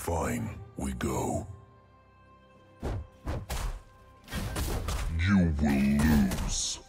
Fine, we go. You will lose.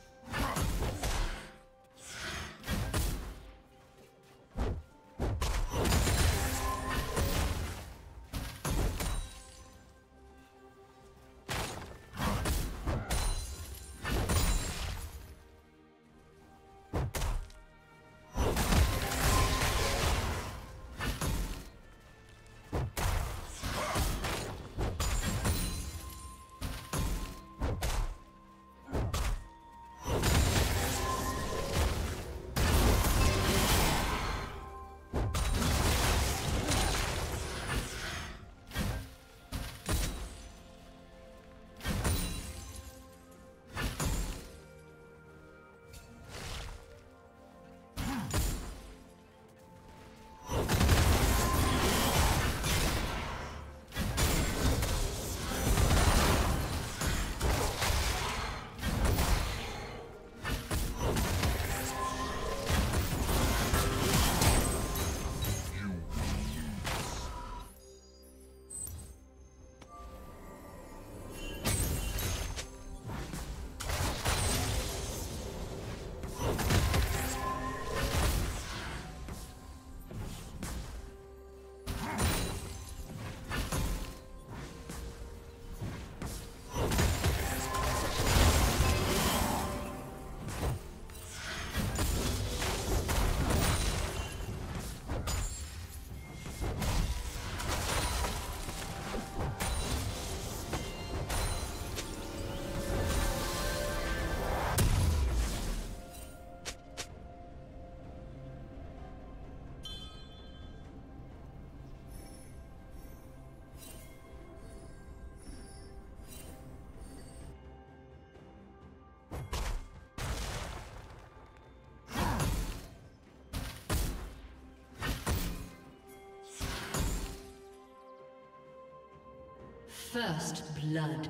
First blood.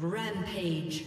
Rampage.